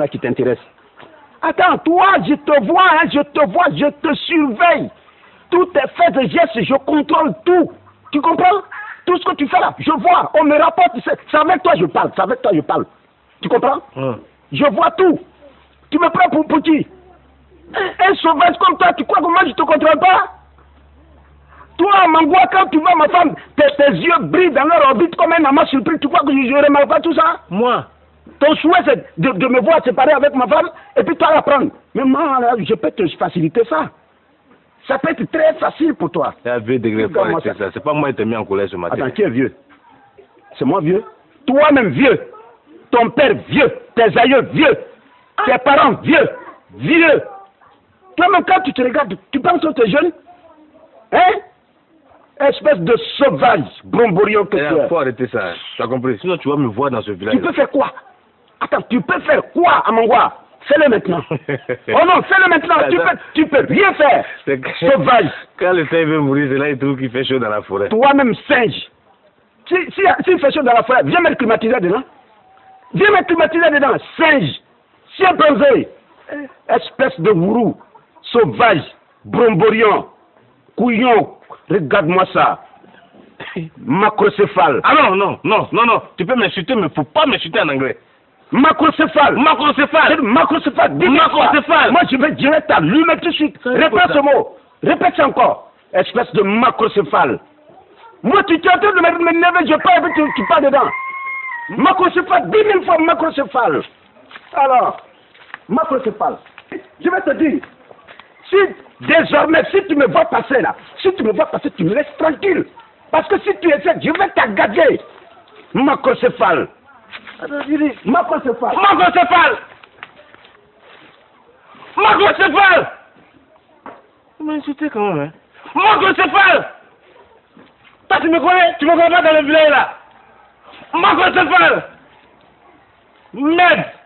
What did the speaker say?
là qui t'intéresse. Attends, toi, je te vois, hein, je te vois, je te surveille. Tout tes faits et gestes, je contrôle tout. Tu comprends? Tout ce que tu fais là, je vois. On me rapporte, c'est avec toi je parle, c'est avec toi je parle. Tu comprends? Hum. Je vois tout. Tu me prends pour petit. Un, un sauvage comme toi, tu crois que moi je te contrôle pas? Toi, Mangua, quand tu vois ma femme, tes, tes yeux brillent dans leur orbite comme un amas surpris. Tu crois que je ne remarque pas tout ça? Moi Ton souhait, c'est de, de me voir séparé avec ma femme et puis toi la prendre. Mais moi, là, je peux te faciliter ça. Ça peut être très facile pour toi. Il y a vieux degré, arrêter ça. C'est pas moi qui t'ai mis en colère ce matin. Attends, qui est vieux? C'est moi vieux? Toi-même vieux. Ton père vieux. Tes aïeux vieux. Tes parents vieux. Vieux. Toi-même, quand tu te regardes, tu penses que tu es jeune? Hein? Espèce de sauvage, bromborion que tu Il es. faut arrêter ça. Tu as compris? Sinon, tu vas me voir dans ce village. Tu peux faire quoi? Attends, tu peux faire quoi, Amangwa Fais-le maintenant. oh non, fais-le maintenant. Tu peux, tu peux rien faire. Sauvage. Quand le singe veut mourir, c'est là il trouve qu'il fait chaud dans la forêt. Toi-même, singe. Si, si, si il fait chaud dans la forêt, viens mettre climatiseur dedans. Viens mettre climatiseur dedans. Singe. Chien bronzé. Espèce de gourou. Sauvage. Bromborion. Couillon. Regarde-moi ça. Macrocéphale. Ah non, non, non, non, non. Tu peux m'insulter, mais faut pas m'insulter en anglais. Macrocéphale. Macrocéphale. Macrocéphale. Macrocéphale. Moi, je vais direct t'allumer tout de suite. Répète ce mot. Répète ça encore. Espèce de macrocéphale. Moi, tu train de me m'énerver, je parle, et tu, tu parles dedans. Macrocéphale, dix mille fois macrocéphale. Alors, macrocéphale. Je vais te dire, si désormais, si tu me vois passer là, si tu me vois passer, tu me laisses tranquille. Parce que si tu essaies, je vais t'agager. Macrocéphale. Mako se fal. Mako se fal. Mako se fal. Mwen sute kan men. Mako se fal. Ta si me konen, ti me konen pa dan le vilay la. Mako se fal. Med.